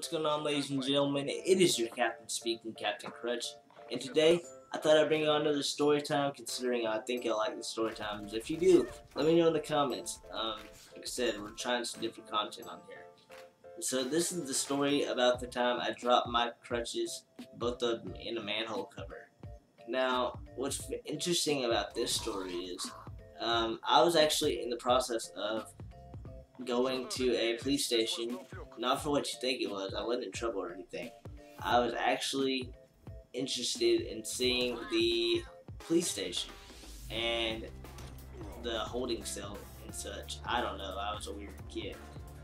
What's going on, ladies and gentlemen? It is your captain speaking, Captain Crutch. And today, I thought I'd bring you on another story time, considering I think you'll like the story times. If you do, let me know in the comments. Um, like I said, we're trying some different content on here. So this is the story about the time I dropped my crutches, both of them in a manhole cover. Now, what's interesting about this story is, um, I was actually in the process of going to a police station, not for what you think it was, I wasn't in trouble or anything. I was actually interested in seeing the police station and the holding cell and such. I don't know, I was a weird kid.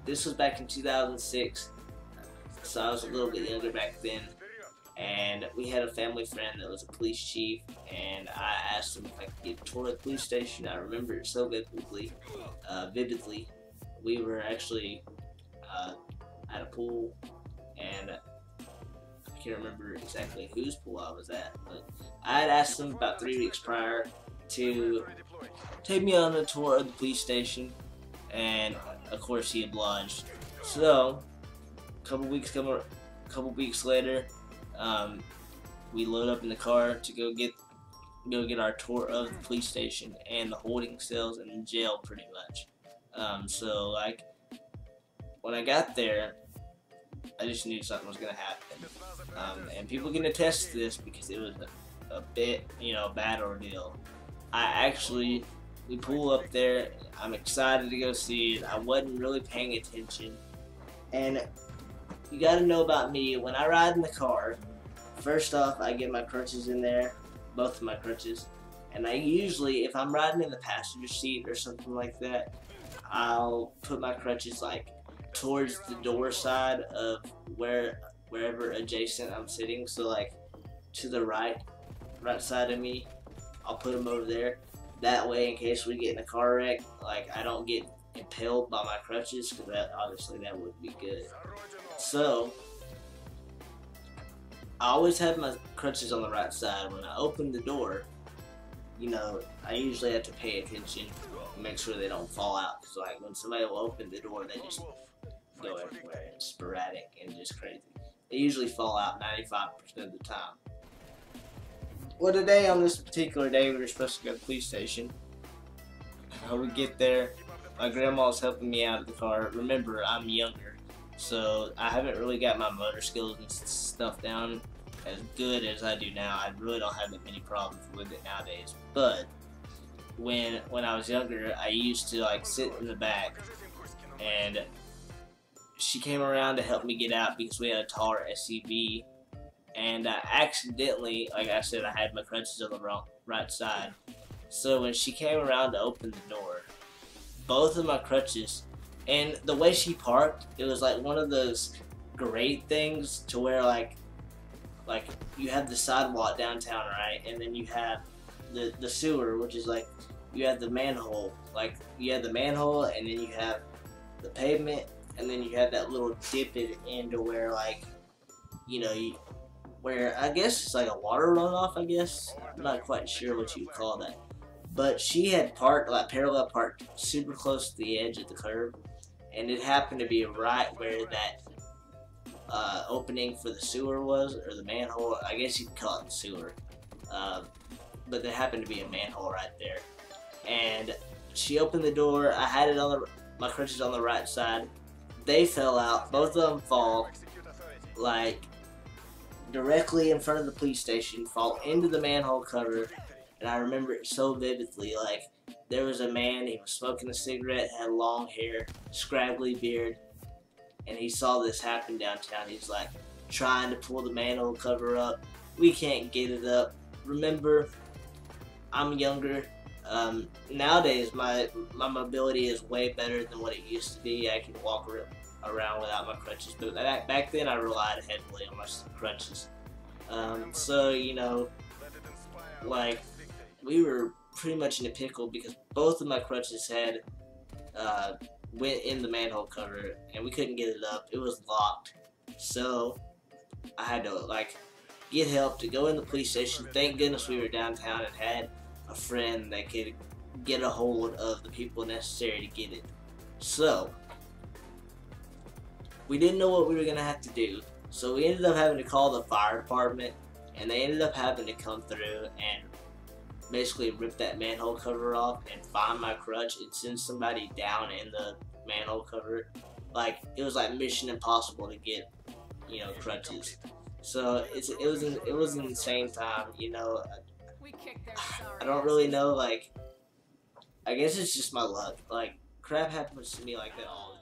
This was back in 2006, so I was a little bit younger back then. And we had a family friend that was a police chief, and I asked him if I could get a tour of the police station. I remember it so vividly, uh, vividly we were actually uh, at a pool, and I can't remember exactly whose pool I was at, but I had asked him about three weeks prior to take me on a tour of the police station, and of course he obliged. So, a couple weeks come, a couple weeks later, um, we load up in the car to go get go get our tour of the police station and the holding cells and jail, pretty much. Um, so like when I got there, I just knew something was gonna happen. Um, and people can attest to this because it was a, a bit, you know, a bad ordeal. I actually, we pull up there. I'm excited to go see it. I wasn't really paying attention, and you got to know about me. When I ride in the car, first off, I get my crutches in there, both of my crutches, and I usually, if I'm riding in the passenger seat or something like that, I'll put my crutches like towards the door side of where wherever adjacent I'm sitting. So like to the right, right side of me, I'll put them over there. That way, in case we get in a car wreck, like I don't get impaled by my crutches, because that obviously that would be good. So I always have my crutches on the right side. When I open the door, you know, I usually have to pay attention make sure they don't fall out. Because like when somebody will open the door, they just go everywhere. It's sporadic and just crazy. They usually fall out 95% of the time. Well, today on this particular day, we were supposed to go to the police station. I would get there. My grandma was helping me out of the car. Remember, I'm younger, so I haven't really got my motor skills and stuff down as good as I do now. I really don't have that many problems with it nowadays. But when when I was younger, I used to like sit in the back, and she came around to help me get out because we had a taller SUV, and I accidentally, like I said, I had my crutches on the wrong right side. So when she came around to open the door, both of my crutches, and the way she parked, it was like one of those great things to where like like you have the sidewalk downtown, right? And then you have the the sewer, which is like you have the manhole, like you have the manhole, and then you have the pavement, and then you have that little dip it into where like you know you, where I guess it's like a water runoff. I guess I'm not quite sure what you call that. But she had parked like parallel parked super close to the edge of the curb, and it happened to be right where that uh, opening for the sewer was, or the manhole. I guess you could call it the sewer. Um, but there happened to be a manhole right there. And she opened the door. I had it on the my crutches on the right side. They fell out. Both of them fall like directly in front of the police station, fall into the manhole cover. And I remember it so vividly. Like there was a man. He was smoking a cigarette, had long hair, scraggly beard, and he saw this happen downtown. He's like trying to pull the manhole cover up. We can't get it up. Remember, I'm younger. Um, nowadays, my my mobility is way better than what it used to be. I can walk around without my crutches, but back, back then I relied heavily on my crutches. Um, so you know, like we were pretty much in a pickle because both of my crutches had uh, went in the manhole cover and we couldn't get it up. It was locked, so I had to like get help to go in the police station. Thank goodness we were downtown and had a friend that could get a hold of the people necessary to get it. So, we didn't know what we were gonna have to do, so we ended up having to call the fire department, and they ended up having to come through and basically rip that manhole cover off and find my crutch and send somebody down in the manhole cover. Like it was like mission impossible to get, you know, crutches. So it's it was an, it was an insane time. You know, I don't really know. Like, I guess it's just my luck. Like crap happens to me like that all the time.